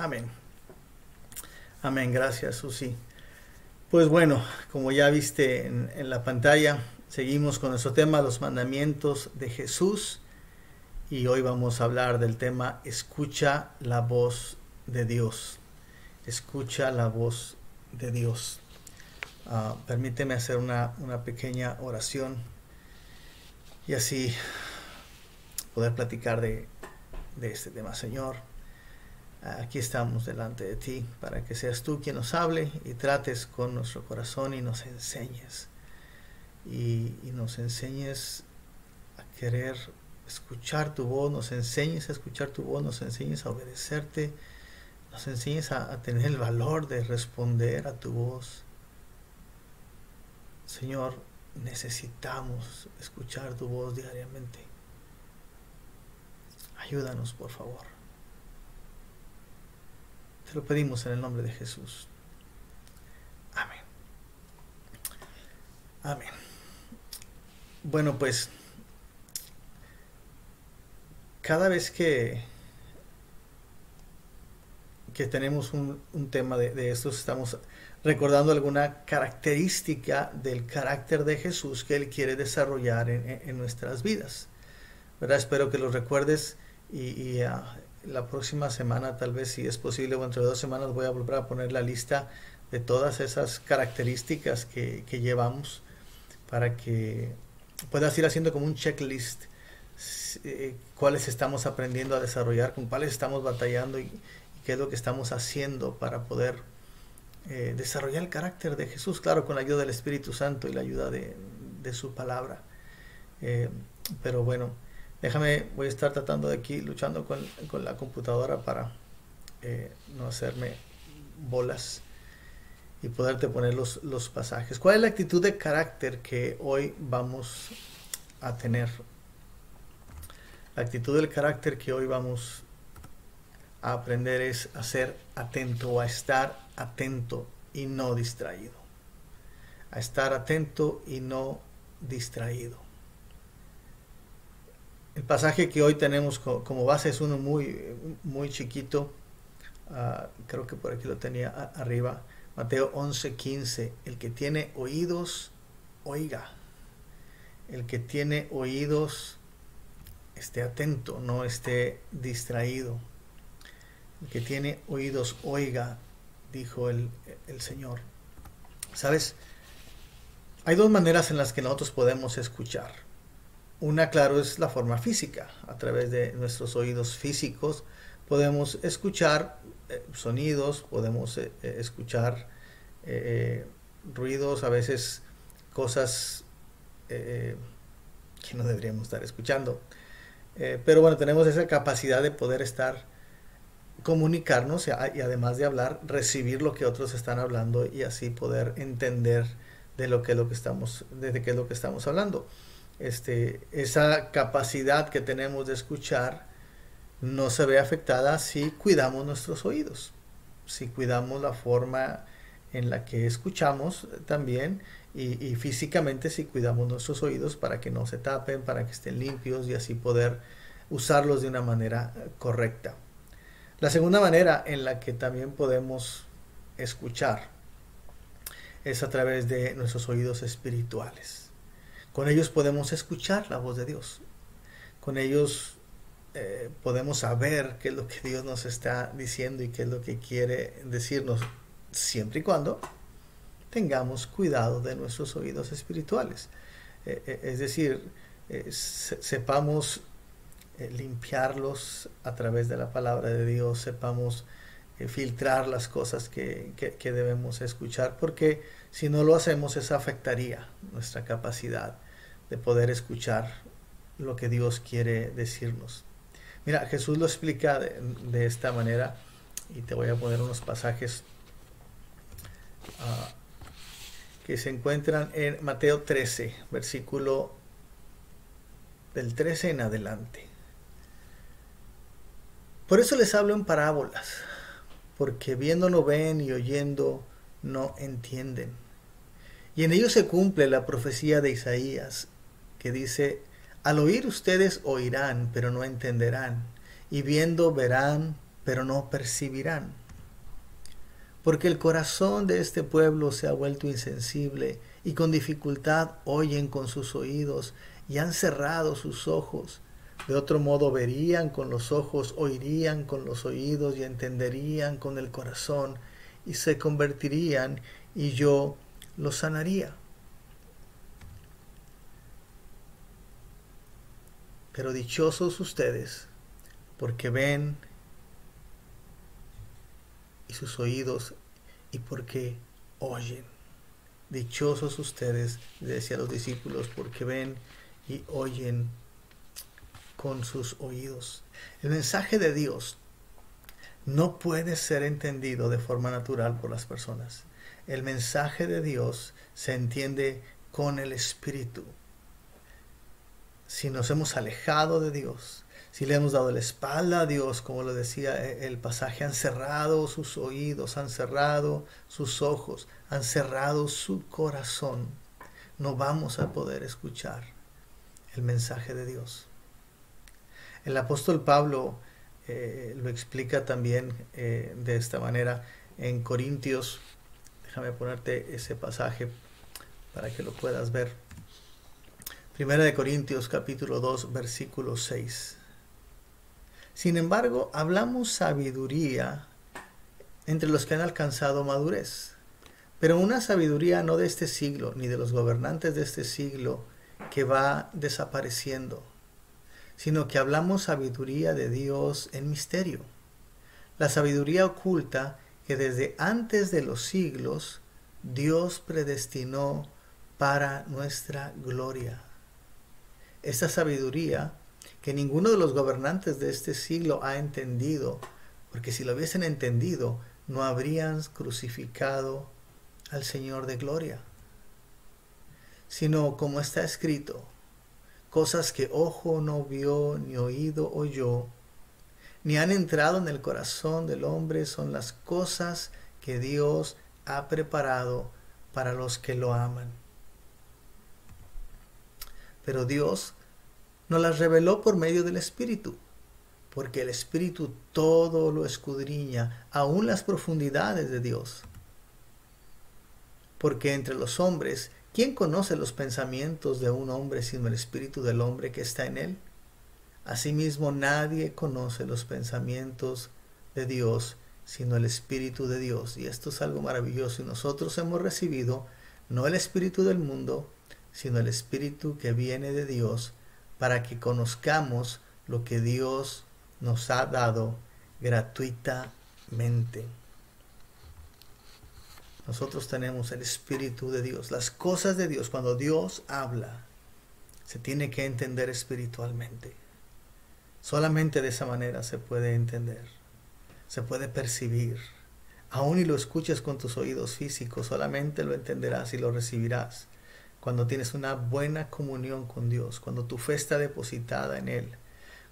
Amén. Amén, gracias Susi. Pues bueno, como ya viste en, la pantalla, seguimos con nuestro tema, los mandamientos de Jesús. Y hoy vamos a hablar del tema, escucha la voz de Dios. Escucha la voz de Dios. Uh, permíteme hacer una, una pequeña oración y así poder platicar de, de este tema, Señor. Aquí estamos delante de ti para que seas tú quien nos hable y trates con nuestro corazón y nos enseñes. Y, nos enseñes a querer escuchar tu voz, nos enseñes a escuchar tu voz, nos enseñes a obedecerte, nos enseñes a tener el valor de responder a tu voz. Señor, necesitamos escuchar tu voz diariamente. Ayúdanos, por favor. Te lo pedimos en el nombre de Jesús. Amén. Amén. Bueno, pues cada vez que, que tenemos un, tema de, estos, estamos recordando alguna característica del carácter de Jesús que Él quiere desarrollar en, nuestras vidas. ¿verdad? Espero que lo recuerdes y, y uh, la próxima semana, tal vez si es posible, o entre dos semanas, voy a volver a poner la lista de todas esas características que, llevamos para que puedas ir haciendo como un checklist eh, cuáles estamos aprendiendo a desarrollar, con cuáles estamos batallando y, y qué es lo que estamos haciendo para poder eh, desarrollar el carácter de Jesús, claro, con la ayuda del Espíritu Santo y la ayuda de, de su palabra. Eh, pero bueno, Déjame, voy a estar tratando de aquí, luchando con, con la computadora para eh, no hacerme bolas y poderte poner los, los pasajes. ¿Cuál es la actitud de carácter que hoy vamos a tener? La actitud del carácter que hoy vamos a aprender es a ser atento a estar atento y no distraído. A estar atento y no distraído. El pasaje que hoy tenemos como base es uno muy, muy chiquito. Uh, creo que por aquí lo tenía arriba. Mateo 11, 15. El que tiene oídos, oiga. El que tiene oídos, esté atento, no esté distraído. El que tiene oídos, oiga, dijo el, el Señor. ¿Sabes? Hay dos maneras en las que nosotros podemos escuchar. Una, claro, es la forma física. A través de nuestros oídos físicos podemos escuchar eh, sonidos, podemos eh, escuchar eh, ruidos, a veces cosas que no deberíamos estar escuchando. pero bueno, tenemos esa capacidad de poder estar comunicarnos y, y además de hablar, recibir lo que otros están hablando y así poder entender de lo que, lo que estamos, de qué es lo que estamos hablando este, esa capacidad que tenemos de escuchar no se ve afectada si cuidamos nuestros oídos, si cuidamos la forma en la que escuchamos también y, y, físicamente si cuidamos nuestros oídos para que no se tapen, para que estén limpios y así poder usarlos de una manera correcta. La segunda manera en la que también podemos escuchar es a través de nuestros oídos espirituales. Con ellos podemos escuchar la voz de Dios. Con ellos eh, podemos saber qué es lo que Dios nos está diciendo y qué es lo que quiere decirnos, siempre y cuando tengamos cuidado de nuestros oídos espirituales. Eh, eh, es decir, se, sepamos limpiarlos a través de la palabra de Dios, sepamos filtrar las cosas que, que debemos escuchar, porque si no lo hacemos, eso afectaría nuestra capacidad de poder escuchar lo que Dios quiere decirnos. Mira, Jesús lo explica de, esta manera y te voy a poner unos pasajes uh, que se encuentran en Mateo 13, versículo del 13 en adelante. Por eso les hablo en parábolas, porque viendo no ven y oyendo no entienden. Y en ello se cumple la profecía de Isaías, que dice, al oír ustedes oirán, pero no entenderán, y viendo verán, pero no percibirán. Porque el corazón de este pueblo se ha vuelto insensible y con dificultad oyen con sus oídos y han cerrado sus ojos. De otro modo verían con los ojos, oirían con los oídos y entenderían con el corazón y se convertirían y yo los sanaría. Pero dichosos ustedes, porque ven y sus oídos y porque oyen. Dichosos ustedes, decía los discípulos, porque ven y oyen con sus oídos. El mensaje de Dios no puede ser entendido de forma natural por las personas. El mensaje de Dios se entiende con el Espíritu. Si nos hemos alejado de Dios, si le hemos dado la espalda a Dios, como lo decía el pasaje, han cerrado sus oídos, han cerrado sus ojos, han cerrado su corazón, no vamos a poder escuchar el mensaje de Dios. El apóstol Pablo eh, lo explica también eh, de esta manera en Corintios. Déjame ponerte ese pasaje para que lo puedas ver. Primera de Corintios capítulo 2 versículo 6. Sin embargo, hablamos sabiduría entre los que han alcanzado madurez, pero una sabiduría no de este siglo, ni de los gobernantes de este siglo, que va desapareciendo, sino que hablamos sabiduría de Dios en misterio. La sabiduría oculta que desde antes de los siglos Dios predestinó para nuestra gloria. Esta sabiduría que ninguno de los gobernantes de este siglo ha entendido, porque si lo hubiesen entendido, no habrían crucificado al Señor de gloria, sino como está escrito, cosas que ojo no vio, ni oído oyó, ni han entrado en el corazón del hombre, son las cosas que Dios ha preparado para los que lo aman. Pero Dios nos las reveló por medio del Espíritu, porque el Espíritu todo lo escudriña, aún las profundidades de Dios. Porque entre los hombres, ¿quién conoce los pensamientos de un hombre sino el Espíritu del hombre que está en él? Asimismo, nadie conoce los pensamientos de Dios sino el Espíritu de Dios. Y esto es algo maravilloso. Y nosotros hemos recibido no el Espíritu del mundo, sino el Espíritu que viene de Dios para que conozcamos lo que Dios nos ha dado gratuitamente. Nosotros tenemos el Espíritu de Dios, las cosas de Dios. Cuando Dios habla, se tiene que entender espiritualmente. Solamente de esa manera se puede entender, se puede percibir. Aún y lo escuches con tus oídos físicos, solamente lo entenderás y lo recibirás cuando tienes una buena comunión con Dios, cuando tu fe está depositada en Él,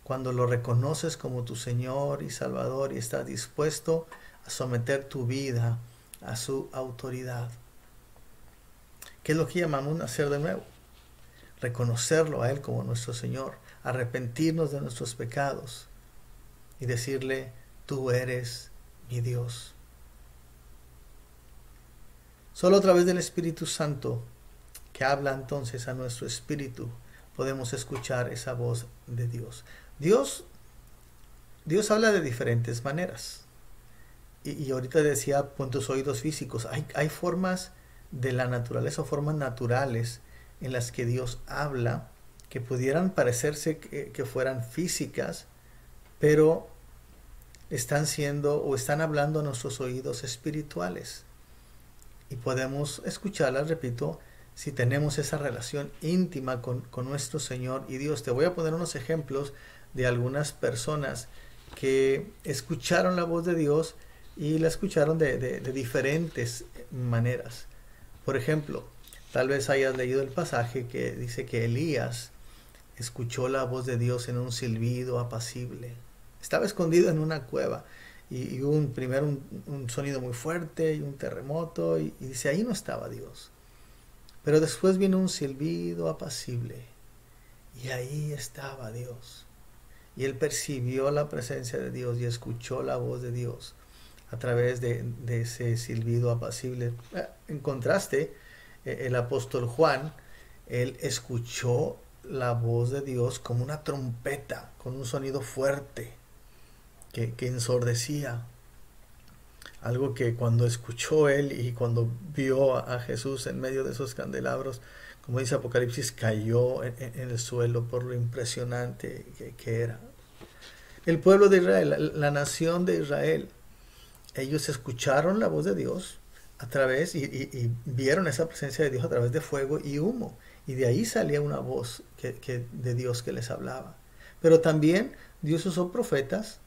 cuando lo reconoces como tu Señor y Salvador y estás dispuesto a someter tu vida a su autoridad. ¿Qué es lo que llamamos nacer de nuevo? Reconocerlo a Él como nuestro Señor, arrepentirnos de nuestros pecados y decirle, tú eres mi Dios. Solo a través del Espíritu Santo que habla entonces a nuestro espíritu, podemos escuchar esa voz de Dios. Dios, Dios habla de diferentes maneras. Y, ahorita decía, con tus oídos físicos, hay, hay formas de la naturaleza o formas naturales en las que Dios habla que pudieran parecerse que, fueran físicas, pero están siendo o están hablando a nuestros oídos espirituales. Y podemos escucharlas, repito, si tenemos esa relación íntima con, nuestro Señor y Dios. Te voy a poner unos ejemplos de algunas personas que escucharon la voz de Dios y la escucharon de, diferentes maneras. Por ejemplo, tal vez hayas leído el pasaje que dice que Elías escuchó la voz de Dios en un silbido apacible. Estaba escondido en una cueva y, hubo un, primero un, sonido muy fuerte y un terremoto y, y dice, ahí no estaba Dios. Pero después vino un silbido apacible y ahí estaba Dios. y él percibió la presencia de Dios y escuchó la voz de Dios a través de, ese silbido apacible. Eh, en contraste, eh, el apóstol Juan, él escuchó la voz de Dios como una trompeta, con un sonido fuerte que, que ensordecía. Algo que cuando escuchó él y cuando vio a Jesús en medio de esos candelabros, como dice Apocalipsis, cayó en, el suelo por lo impresionante que, era. El pueblo de Israel, la, nación de Israel, ellos escucharon la voz de Dios a través y, vieron esa presencia de Dios a través de fuego y humo. Y de ahí salía una voz de Dios que les hablaba. Pero también Dios usó profetas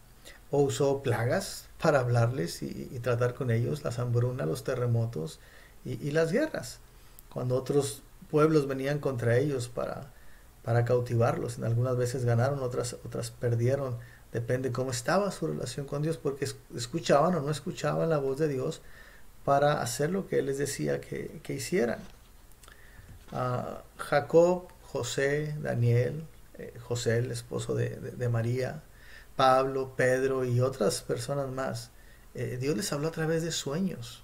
o usó plagas para hablarles y, tratar con ellos, las hambrunas, los terremotos y, las guerras. Cuando otros pueblos venían contra ellos para, para cautivarlos, algunas veces ganaron, otras, otras perdieron, depende cómo estaba su relación con Dios, porque escuchaban o no escuchaban la voz de Dios para hacer lo que Él les decía que, hicieran. Ah, Jacob, José, Daniel, eh, José, el esposo de María, Pablo, Pedro y otras personas más, eh, Dios les habló a través de sueños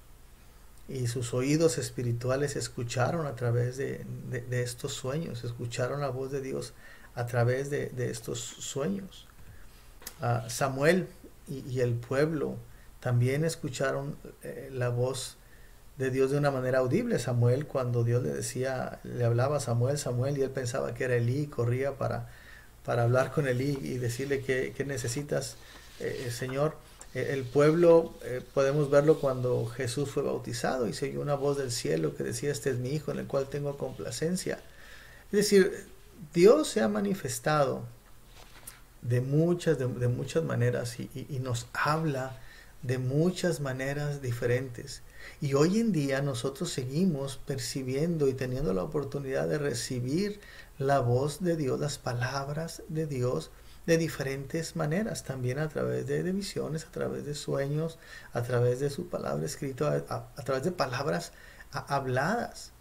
y sus oídos espirituales escucharon a través de, estos sueños, escucharon la voz de Dios a través de, estos sueños. Samuel y, el pueblo también escucharon eh, la voz de Dios de una manera audible. Samuel, cuando Dios le decía, le hablaba a Samuel, Samuel, y él pensaba que era Elí, corría para para hablar con él y, decirle que, necesitas, eh, eh, Señor. El pueblo, podemos verlo cuando Jesús fue bautizado y se oyó una voz del cielo que decía, este es mi Hijo en el cual tengo complacencia. Es decir, Dios se ha manifestado de muchas, de, muchas maneras y, nos habla de muchas maneras diferentes. Y hoy en día nosotros seguimos percibiendo y teniendo la oportunidad de recibir la voz de Dios, las palabras de Dios de diferentes maneras, también a través de, visiones, a través de sueños, a través de su palabra escrita, a, través de palabras habladas.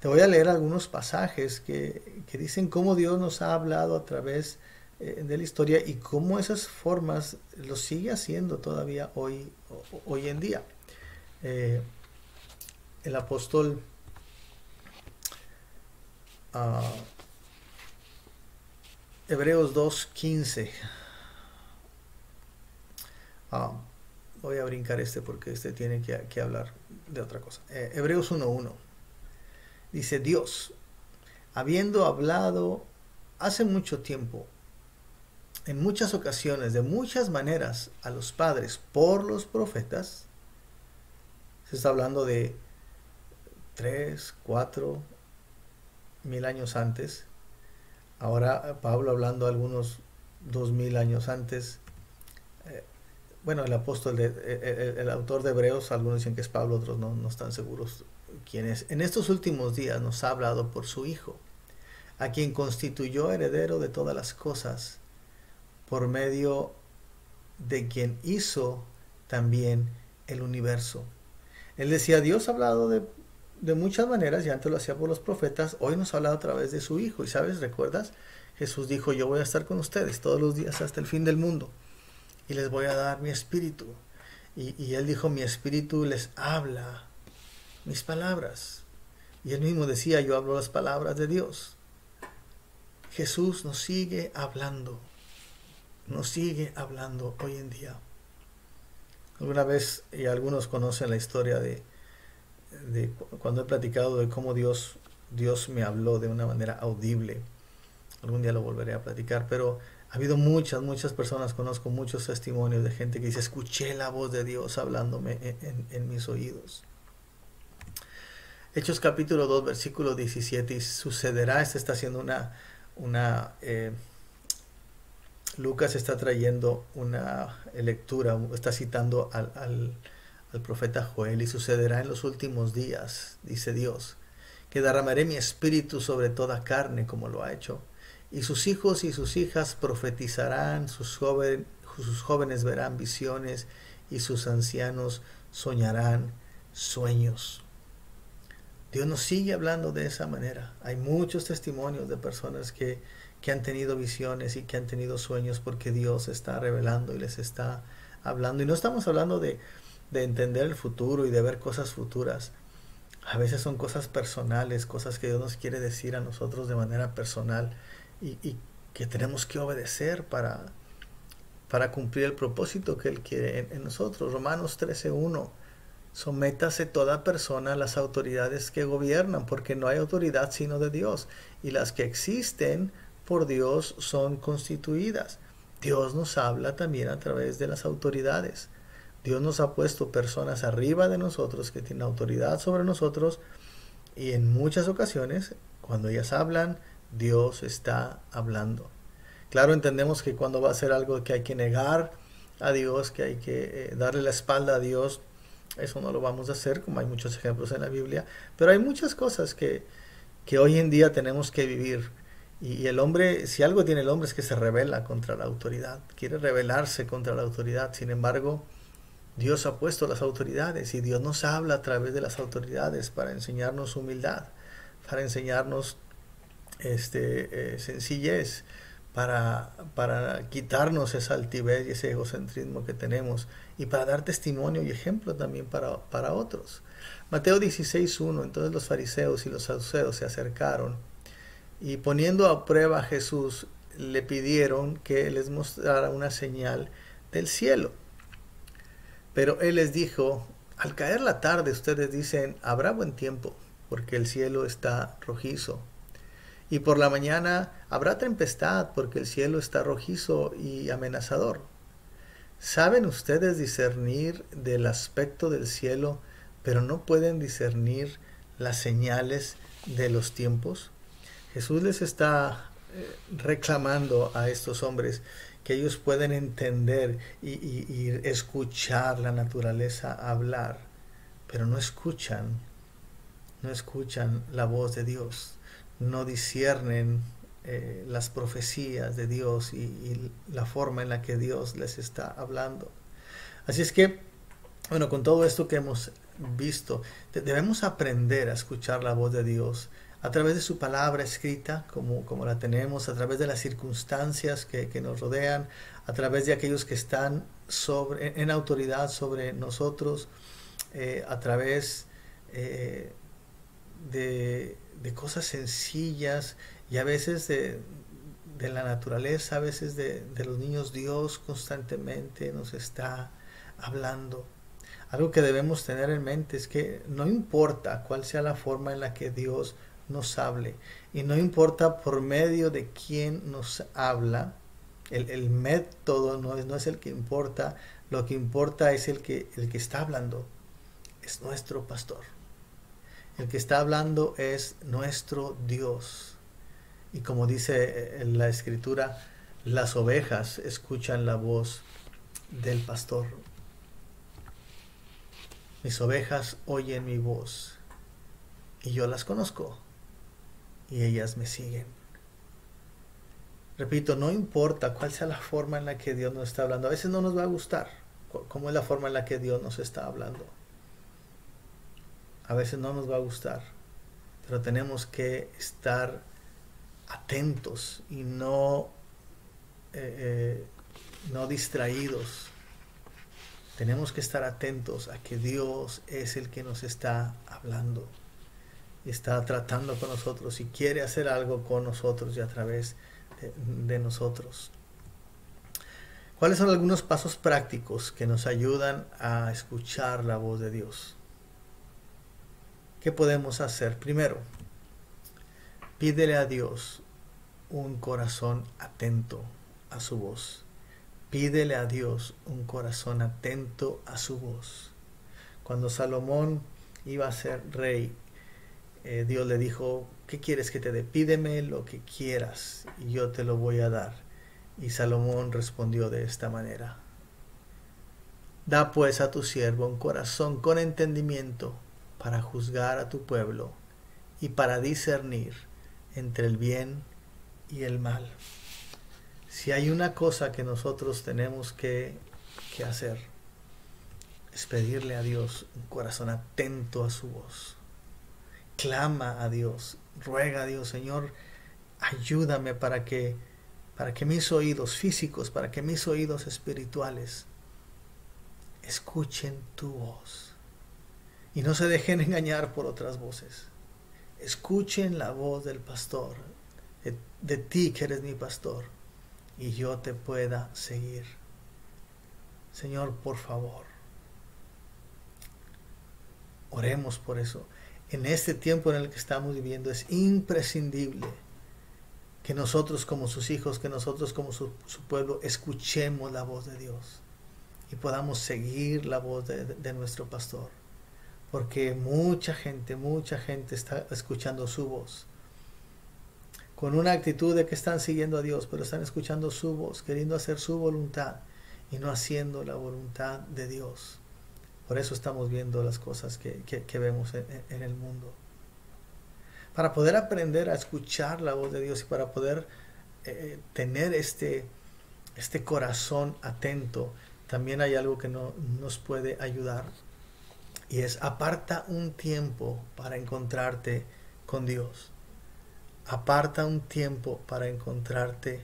Te voy a leer algunos pasajes que, dicen cómo Dios nos ha hablado a través eh, de la historia y cómo esas formas lo sigue haciendo todavía hoy, hoy en día. Eh, el apóstol Hebreos 2.15. Ah, voy a brincar este porque este tiene que, hablar de otra cosa. Eh, Hebreos 1.1. Dice Dios, habiendo hablado hace mucho tiempo, en muchas ocasiones, de muchas maneras, a los padres por los profetas, se está hablando de tres, cuatro, mil años antes. Ahora eh, Pablo hablando algunos dos mil años antes. Eh, bueno, el apóstol, de, eh, el, autor de Hebreos, algunos dicen que es Pablo, otros no, no están seguros quién es. En estos últimos días nos ha hablado por su Hijo, a quien constituyó heredero de todas las cosas, por medio de quien hizo también el universo. Él decía, Dios ha hablado de, de muchas maneras, y antes lo hacía por los profetas, hoy nos ha hablado a través de su Hijo. Y sabes, ¿recuerdas? Jesús dijo, yo voy a estar con ustedes todos los días hasta el fin del mundo y les voy a dar mi espíritu. Y, él dijo, mi espíritu les habla mis palabras. Y él mismo decía, yo hablo las palabras de Dios. Jesús nos sigue hablando, nos sigue hablando hoy en día. Alguna vez, y algunos conocen la historia de, de cuando he platicado de cómo Dios, Dios me habló de una manera audible. Algún día lo volveré a platicar, pero ha habido muchas, muchas personas, conozco muchos testimonios de gente que dice, escuché la voz de Dios hablándome en, mis oídos. Hechos capítulo 2, versículo 17, y sucederá, este está haciendo una, una eh, Lucas está trayendo una lectura, está citando al, al profeta Joel, y sucederá en los últimos días, dice Dios, que derramaré mi espíritu sobre toda carne como lo ha hecho, y sus hijos y sus hijas profetizarán, sus, sus jóvenes verán visiones, y sus ancianos soñarán sueños. Dios nos sigue hablando de esa manera. Hay muchos testimonios de personas que, que han tenido visiones y que han tenido sueños porque Dios está revelando y les está hablando. Y no estamos hablando de, de entender el futuro y de ver cosas futuras. A veces son cosas personales, cosas que Dios nos quiere decir a nosotros de manera personal y, y que tenemos que obedecer para, para cumplir el propósito que Él quiere en, en nosotros. Romanos 13.1 Sométase toda persona a las autoridades que gobiernan, porque no hay autoridad sino de Dios, y las que existen por Dios son constituidas. Dios nos habla también a través de las autoridades. Dios nos ha puesto personas arriba de nosotros que tienen autoridad sobre nosotros y en muchas ocasiones cuando ellas hablan, Dios está hablando. Claro, entendemos que cuando va a ser algo que hay que negar a Dios, que hay que eh, darle la espalda a Dios, eso no lo vamos a hacer, como hay muchos ejemplos en la Biblia, pero hay muchas cosas que, que hoy en día tenemos que vivir. Y, el hombre, si algo tiene el hombre es que se revela contra la autoridad, quiere rebelarse contra la autoridad. Sin embargo, Dios ha puesto las autoridades y Dios nos habla a través de las autoridades para enseñarnos humildad, para enseñarnos este, eh, sencillez, para, para quitarnos esa altivez y ese egocentrismo que tenemos y para dar testimonio y ejemplo también para, para otros. Mateo 16.1, entonces los fariseos y los saduceos se acercaron y poniendo a prueba a Jesús le pidieron que les mostrara una señal del cielo. Pero él les dijo, al caer la tarde ustedes dicen, habrá buen tiempo, porque el cielo está rojizo y por la mañana habrá tempestad porque el cielo está rojizo y amenazador. ¿Saben ustedes discernir del aspecto del cielo, pero no pueden discernir las señales de los tiempos? Jesús les está eh, reclamando a estos hombres que ellos pueden entender y, y escuchar la naturaleza hablar, pero no escuchan, no escuchan la voz de Dios no disciernen eh, las profecías de Dios y, la forma en la que Dios les está hablando. Así es que, bueno, con todo esto que hemos visto, debemos aprender a escuchar la voz de Dios a través de su palabra escrita, como, como la tenemos, a través de las circunstancias que, nos rodean, a través de aquellos que están sobre, en, autoridad sobre nosotros, eh, a través eh, de de cosas sencillas y a veces de, la naturaleza, a veces de, los niños, Dios constantemente nos está hablando. Algo que debemos tener en mente es que no importa cuál sea la forma en la que Dios nos hable y no importa por medio de quién nos habla, el, método no es, no es el que importa, lo que importa es el que, el que está hablando, es nuestro pastor. El que está hablando es nuestro Dios. Y como dice en la escritura, las ovejas escuchan la voz del pastor. Mis ovejas oyen mi voz y yo las conozco y ellas me siguen. Repito, no importa cuál sea la forma en la que Dios nos está hablando. A veces no nos va a gustar cómo es la forma en la que Dios nos está hablando a veces no nos va a gustar, pero tenemos que estar atentos y no, eh, eh, no distraídos. Tenemos que estar atentos a que Dios es el que nos está hablando, está tratando con nosotros y quiere hacer algo con nosotros y a través de nosotros. ¿Cuáles son algunos pasos prácticos que nos ayudan a escuchar la voz de Dios? ¿Qué podemos hacer? Primero, pídele a Dios un corazón atento a su voz. Pídele a Dios un corazón atento a su voz. Cuando Salomón iba a ser rey, eh, Dios le dijo, ¿qué quieres que te dé? Pídeme lo que quieras y yo te lo voy a dar. Y Salomón respondió de esta manera. Da pues a tu siervo un corazón con entendimiento para juzgar a tu pueblo y para discernir entre el bien y el mal. Si hay una cosa que nosotros tenemos que, que hacer, es pedirle a Dios un corazón atento a su voz. Clama a Dios, ruega a Dios, Señor, ayúdame para que para que mis oídos físicos, para que mis oídos espirituales escuchen tu voz y no se dejen engañar por otras voces. Escuchen la voz del pastor, de, de ti que eres mi pastor, y yo te pueda seguir. Señor, por favor, oremos por eso. En este tiempo en el que estamos viviendo es imprescindible que nosotros como sus hijos, que nosotros como su, pueblo, escuchemos la voz de Dios y podamos seguir la voz de, nuestro pastor. Porque mucha gente, mucha gente está escuchando su voz. Con una actitud de que están siguiendo a Dios, pero están escuchando su voz, queriendo hacer su voluntad y no haciendo la voluntad de Dios. Por eso estamos viendo las cosas que, que, vemos en, en el mundo para poder aprender a escuchar la voz de Dios y para poder eh, tener este, este corazón atento, también hay algo que no, nos puede ayudar y es aparta un tiempo para encontrarte con Dios. Aparta un tiempo para encontrarte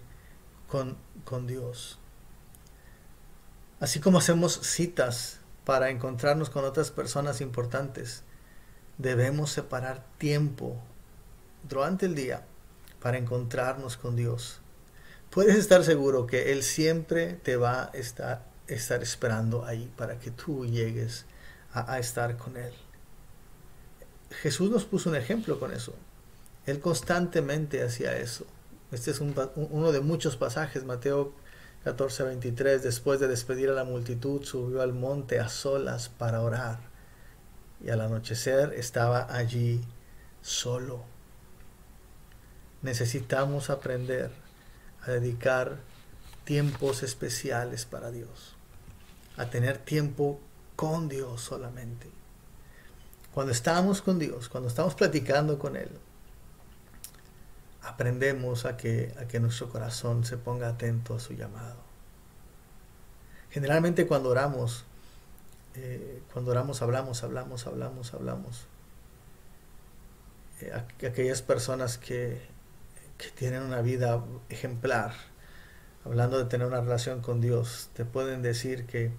con, con Dios. Así como hacemos citas para encontrarnos con otras personas importantes, debemos separar tiempo durante el día para encontrarnos con Dios. Puedes estar seguro que Él siempre te va a estar, esperando ahí para que tú llegues a, estar con Él. Jesús nos puso un ejemplo con eso. Él constantemente hacía eso. Este es uno de muchos pasajes, Mateo 14, 23. Después de despedir a la multitud, subió al monte a solas para orar. Y al anochecer estaba allí solo necesitamos aprender a dedicar tiempos especiales para Dios, a tener tiempo con Dios solamente. Cuando estamos con Dios, cuando estamos platicando con Él, aprendemos a que, a que nuestro corazón se ponga atento a su llamado. Generalmente cuando oramos, eh, cuando oramos hablamos, hablamos, hablamos, hablamos. Eh, aquellas personas que que tienen una vida ejemplar, hablando de tener una relación con Dios, te pueden decir que,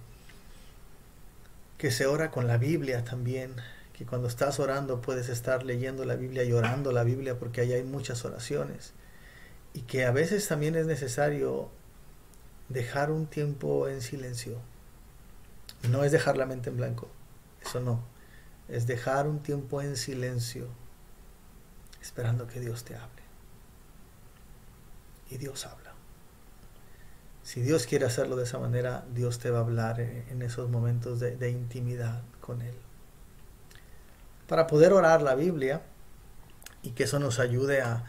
que se ora con la Biblia también, que cuando estás orando puedes estar leyendo la Biblia y orando la Biblia porque ahí hay muchas oraciones, y que a veces también es necesario dejar un tiempo en silencio. No es dejar la mente en blanco, eso no, es dejar un tiempo en silencio, esperando que Dios te hable y Dios habla. Si Dios quiere hacerlo de esa manera, Dios te va a hablar en esos momentos de, intimidad con Él. Para poder orar la Biblia y que eso nos ayude a,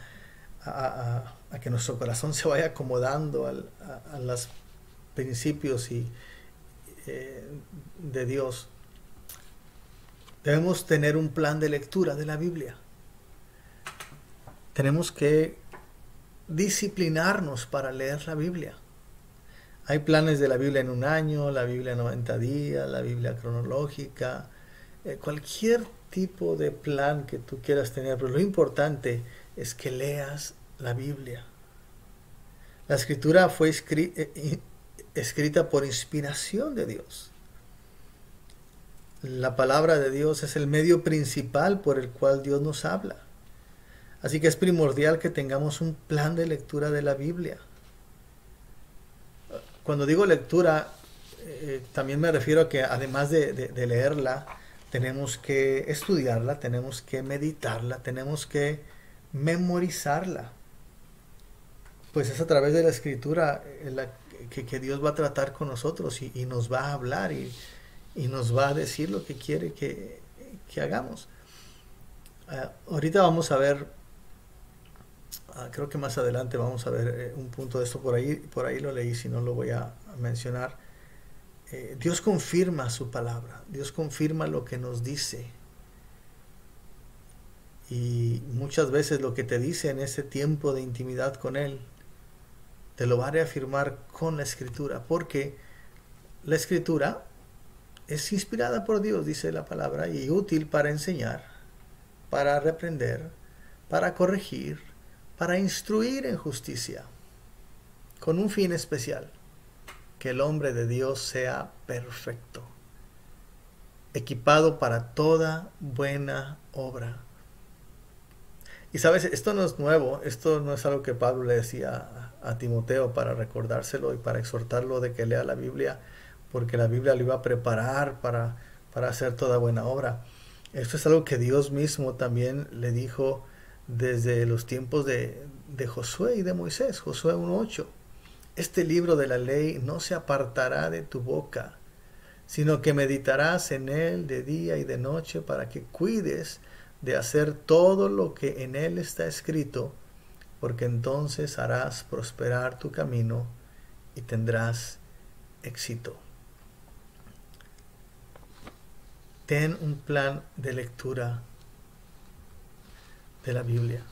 que nuestro corazón se vaya acomodando a, los principios y, eh, de Dios, debemos tener un plan de lectura de la Biblia. Tenemos que disciplinarnos para leer la Biblia. Hay planes de la Biblia en un año, la Biblia en 90 días, la Biblia cronológica, eh, cualquier tipo de plan que tú quieras tener, pero lo importante es que leas la Biblia. La escritura fue eh, escrita por inspiración de Dios. La palabra de Dios es el medio principal por el cual Dios nos habla. Así que es primordial que tengamos un plan de lectura de la Biblia. Cuando digo lectura, eh, también me refiero a que además de, de, leerla, tenemos que estudiarla, tenemos que meditarla, tenemos que memorizarla. Pues es a través de la escritura eh, que, que, Dios va a tratar con nosotros y, nos va a hablar y, y, nos va a decir lo que quiere que, que hagamos. Uh, ahorita vamos a ver Ah, creo que más adelante vamos a ver eh, un punto de esto por ahí, por ahí lo leí, si no lo voy a, mencionar. Eh, Dios confirma su palabra, Dios confirma lo que nos dice. Y muchas veces lo que te dice en ese tiempo de intimidad con Él, te lo va a reafirmar con la escritura, porque la escritura es inspirada por Dios, dice la palabra, y útil para enseñar, para reprender, para corregir, para instruir en justicia, con un fin especial, que el hombre de Dios sea perfecto, equipado para toda buena obra. Y sabes, esto no es nuevo, esto no es algo que Pablo le decía a, Timoteo para recordárselo y para exhortarlo de que lea la Biblia, porque la Biblia lo iba a preparar para, para hacer toda buena obra. Esto es algo que Dios mismo también le dijo desde los tiempos de, de Josué y de Moisés, Josué 1.8. Este libro de la ley no se apartará de tu boca, sino que meditarás en él de día y de noche para que cuides de hacer todo lo que en él está escrito, porque entonces harás prosperar tu camino y tendrás éxito. Ten un plan de lectura de la Biblia.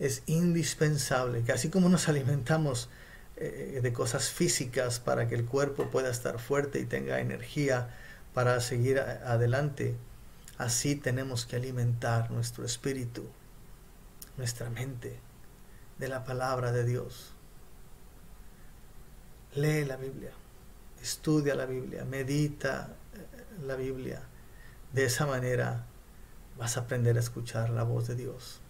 Es indispensable que así como nos alimentamos eh, de cosas físicas para que el cuerpo pueda estar fuerte y tenga energía para seguir adelante, así tenemos que alimentar nuestro espíritu, nuestra mente, de la palabra de Dios. Lee la Biblia, estudia la Biblia, medita la Biblia. De esa manera vas a aprender a escuchar la voz de Dios.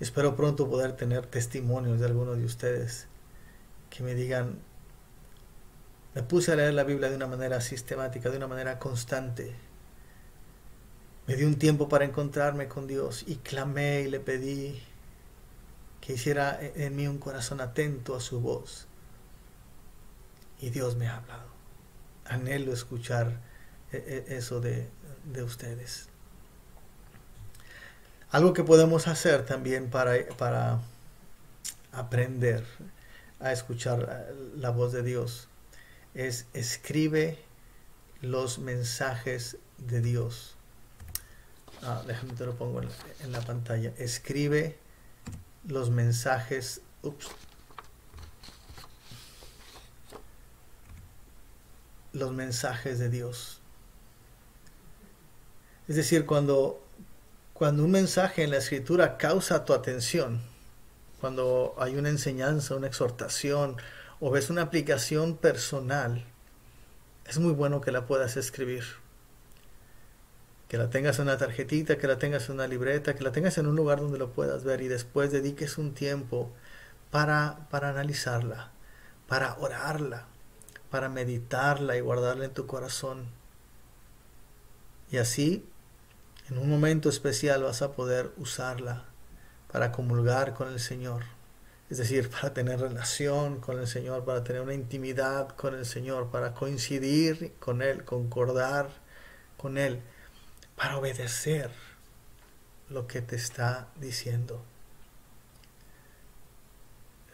Espero pronto poder tener testimonios de algunos de ustedes que me digan, me puse a leer la Biblia de una manera sistemática, de una manera constante. Me di un tiempo para encontrarme con Dios y clamé y le pedí que hiciera en mí un corazón atento a su voz y Dios me ha hablado. Anhelo escuchar eh, eh, eso de, ustedes. Algo que podemos hacer también para, para aprender a escuchar la voz de Dios es escribe los mensajes de Dios. Ah, déjame te lo pongo en, en la pantalla. Escribe los mensajes. Ups, los mensajes de Dios. Es decir, cuando, cuando un mensaje en la escritura causa tu atención, cuando hay una enseñanza, una exhortación o ves una aplicación personal, es muy bueno que la puedas escribir. Que la tengas en una tarjetita, que la tengas en una libreta, que la tengas en un lugar donde lo puedas ver y después dediques un tiempo para, para analizarla, para orarla, para meditarla y guardarla en tu corazón. Y así, en un momento especial vas a poder usarla para comulgar con el Señor. Es decir, para tener relación con el Señor, para tener una intimidad con el Señor, para coincidir con Él, concordar con Él, para obedecer lo que te está diciendo.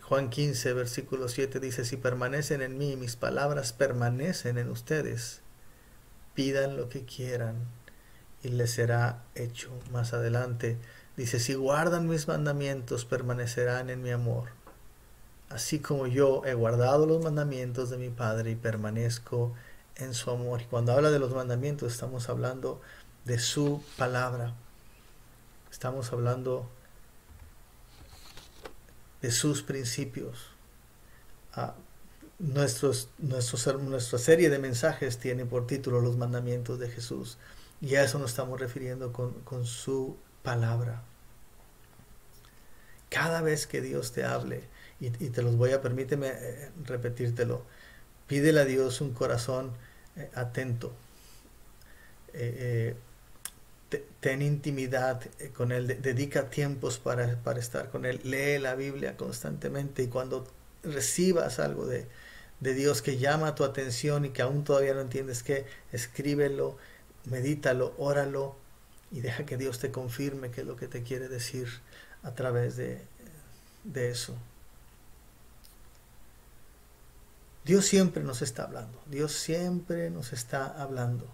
Juan 15, versículo 7 dice, si permanecen en mí, mis palabras permanecen en ustedes, pidan lo que quieran y les será hecho. Más adelante dice, si guardan mis mandamientos, permanecerán en mi amor, así como yo he guardado los mandamientos de mi Padre y permanezco en su amor. Cuando habla de los mandamientos, estamos hablando de su palabra. Estamos hablando de sus principios. Ah, nuestra serie de mensajes tiene por título Los mandamientos de Jesús. Y a eso nos estamos refiriendo con, con su palabra. Cada vez que Dios te hable, y, te los voy a, permíteme eh, repetírtelo, pídele a Dios un corazón eh, atento. Eh, ten intimidad con Él, dedica tiempos para, estar con Él, lee la Biblia constantemente y cuando recibas algo de, Dios que llama tu atención y que aún todavía no entiendes qué, escríbelo, medítalo, óralo y deja que Dios te confirme qué es lo que te quiere decir a través de, de eso. Dios siempre nos está hablando, Dios siempre nos está hablando.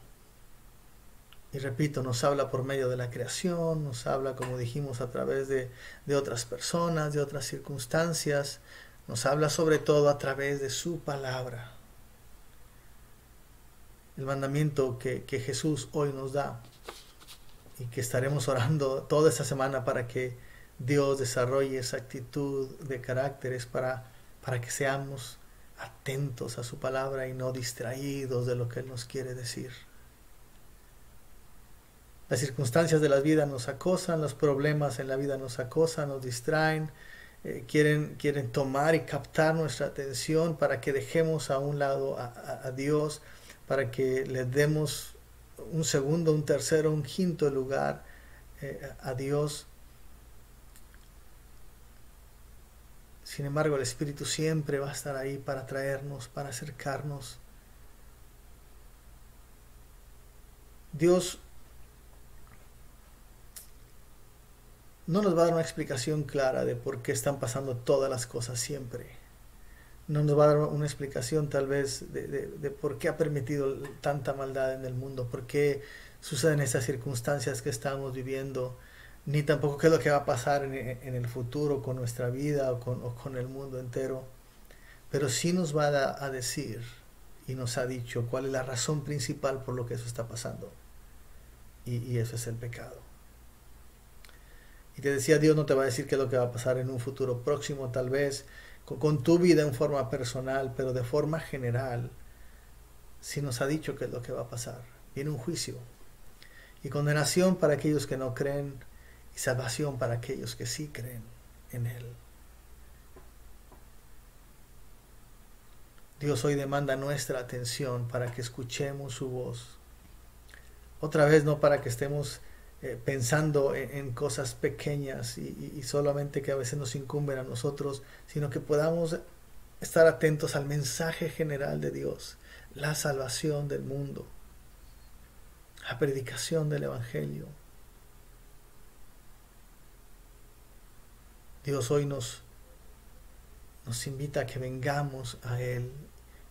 Y repito, nos habla por medio de la creación, nos habla, como dijimos, a través de, otras personas, de otras circunstancias, nos habla sobre todo a través de su palabra. El mandamiento que, que Jesús hoy nos da y que estaremos orando toda esta semana para que Dios desarrolle esa actitud de caracteres para, para que seamos atentos a su palabra y no distraídos de lo que Él nos quiere decir. Las circunstancias de la vida nos acosan, los problemas en la vida nos acosan, nos distraen, eh, quieren, quieren tomar y captar nuestra atención para que dejemos a un lado a, Dios, para que le demos un segundo, un tercero, un quinto lugar eh, a Dios. Sin embargo, el Espíritu siempre va a estar ahí para traernos, para acercarnos. Dios no nos va a dar una explicación clara de por qué están pasando todas las cosas siempre. No nos va a dar una explicación tal vez de, por qué ha permitido tanta maldad en el mundo, por qué suceden estas circunstancias que estamos viviendo, ni tampoco qué es lo que va a pasar en, el futuro con nuestra vida o con, el mundo entero. Pero sí nos va a, a decir y nos ha dicho cuál es la razón principal por lo que eso está pasando. Y, y eso es el pecado. Y te decía, Dios no te va a decir qué es lo que va a pasar en un futuro próximo, tal vez, con, tu vida en forma personal, pero de forma general, si nos ha dicho qué es lo que va a pasar. Viene un juicio y condenación para aquellos que no creen y salvación para aquellos que sí creen en Él. Dios hoy demanda nuestra atención para que escuchemos su voz. Otra vez no para que estemos eh, pensando en, cosas pequeñas y, solamente que a veces nos incumben a nosotros, sino que podamos estar atentos al mensaje general de Dios, la salvación del mundo, la predicación del Evangelio. Dios hoy nos, nos invita a que vengamos a Él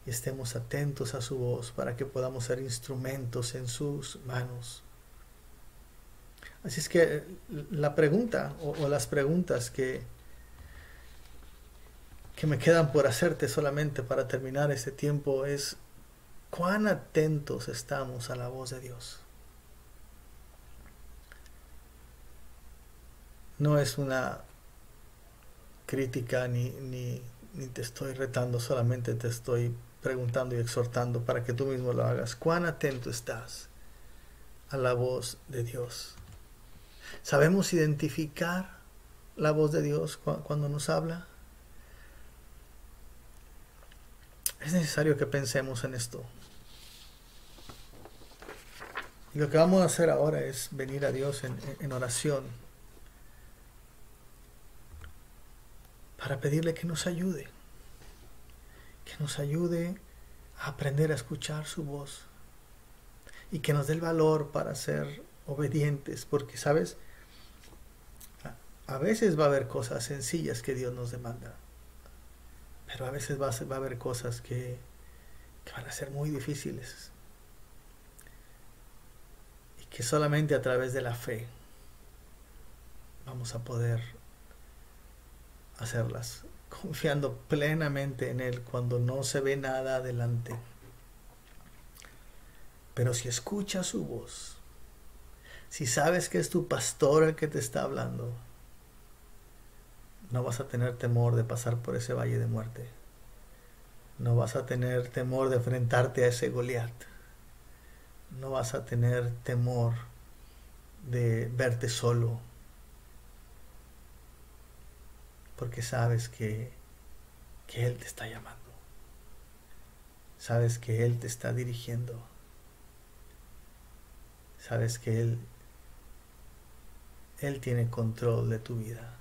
y estemos atentos a su voz para que podamos ser instrumentos en sus manos. Así es que la pregunta o, las preguntas que, que me quedan por hacerte solamente para terminar este tiempo es, ¿cuán atentos estamos a la voz de Dios? No es una crítica ni, ni, ni te estoy retando, solamente te estoy preguntando y exhortando para que tú mismo lo hagas. ¿Cuán atento estás a la voz de Dios? ¿Sabemos identificar la voz de Dios cuando nos habla? Es necesario que pensemos en esto. Y lo que vamos a hacer ahora es venir a Dios en, oración para pedirle que nos ayude, que nos ayude a aprender a escuchar su voz y que nos dé el valor para ser obedientes, porque, ¿sabes? A veces va a haber cosas sencillas que Dios nos demanda, pero a veces va a, haber cosas que, que van a ser muy difíciles y que solamente a través de la fe vamos a poder hacerlas, confiando plenamente en Él cuando no se ve nada adelante. Pero si escuchas su voz, si sabes que es tu pastor el que te está hablando, no vas a tener temor de pasar por ese valle de muerte. No vas a tener temor de enfrentarte a ese Goliat. No vas a tener temor de verte solo. Porque sabes que, que Él te está llamando. Sabes que Él te está dirigiendo. Sabes que Él, Él tiene control de tu vida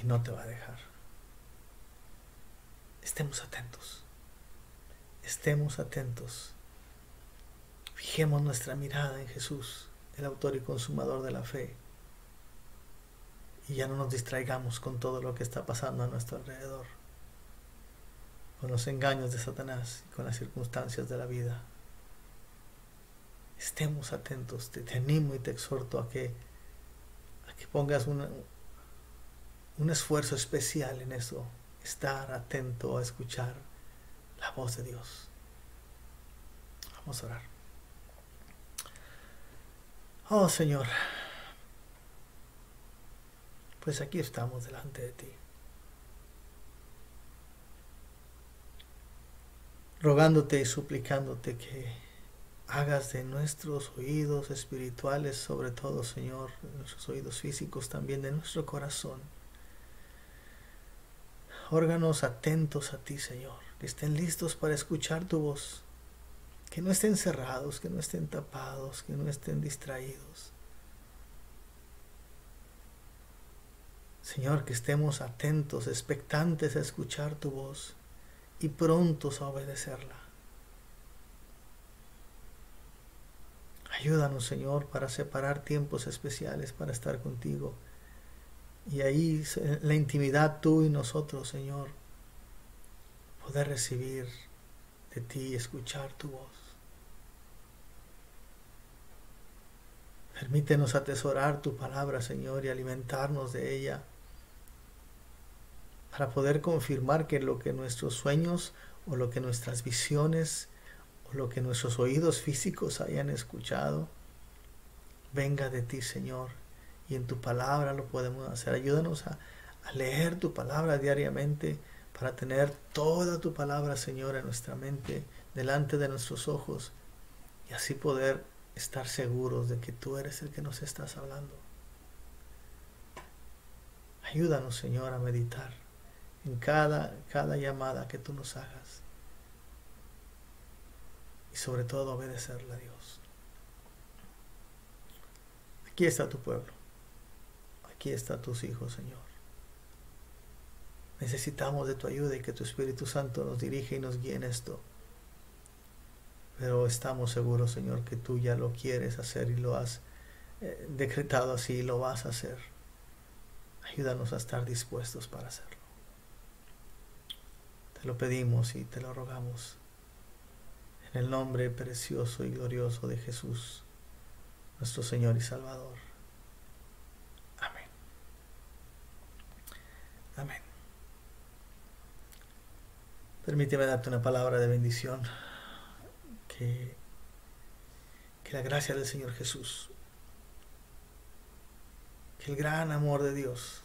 y no te va a dejar. Estemos atentos. Estemos atentos. Fijemos nuestra mirada en Jesús, el autor y consumador de la fe. Y ya no nos distraigamos con todo lo que está pasando a nuestro alrededor, con los engaños de Satanás y con las circunstancias de la vida. Estemos atentos, te, animo y te exhorto a que, a que pongas un esfuerzo especial en eso, estar atento a escuchar la voz de Dios. Vamos a orar. Oh Señor, pues aquí estamos delante de ti. Rogándote y suplicándote que hagas de nuestros oídos espirituales, sobre todo Señor, de nuestros oídos físicos también, de nuestro corazón, órganos atentos a ti Señor, que estén listos para escuchar tu voz que no estén cerrados, que no estén tapados, que no estén distraídos. Señor, que estemos atentos, expectantes a escuchar tu voz y prontos a obedecerla. Ayúdanos, Señor, para separar tiempos especiales para estar contigo. Y ahí, la intimidad tú y nosotros, Señor, poder recibir de ti y escuchar tu voz. Permítenos atesorar tu palabra, Señor, y alimentarnos de ella para poder confirmar que lo que nuestros sueños o lo que nuestras visiones lo que nuestros oídos físicos hayan escuchado venga de ti, Señor, y en tu palabra lo podemos hacer. Ayúdanos a, a leer tu palabra diariamente para tener toda tu palabra, Señor, en nuestra mente, delante de nuestros ojos, y así poder estar seguros de que tú eres el que nos estás hablando. Ayúdanos, Señor, a meditar en cada, cada llamada que tú nos hagas. Y sobre todo obedecerle a Dios. Aquí está tu pueblo. Aquí están tus hijos, Señor. Necesitamos de tu ayuda y que tu Espíritu Santo nos dirija y nos guíe en esto. Pero estamos seguros, Señor, que tú ya lo quieres hacer y lo has eh, decretado así y lo vas a hacer. Ayúdanos a estar dispuestos para hacerlo. Te lo pedimos y te lo rogamos. En el nombre precioso y glorioso de Jesús, nuestro Señor y Salvador. Amén. Amén. Permíteme darte una palabra de bendición que, la gracia del Señor Jesús, que el gran amor de Dios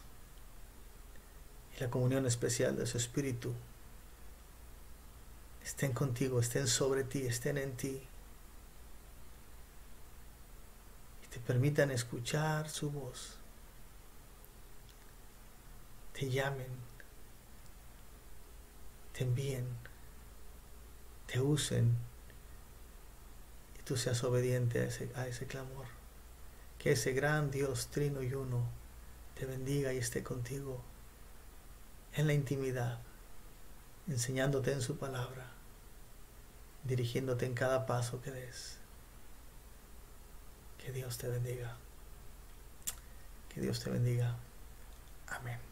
y la comunión especial de su Espíritu estén contigo, estén sobre ti, estén en ti. Y te permitan escuchar su voz, te llamen, te envíen, te usen. Tú seas obediente a ese, a ese clamor. Que ese gran Dios trino y uno te bendiga y esté contigo en la intimidad, enseñándote en su palabra, dirigiéndote en cada paso que des. Que Dios te bendiga. Que Dios te bendiga. Amén.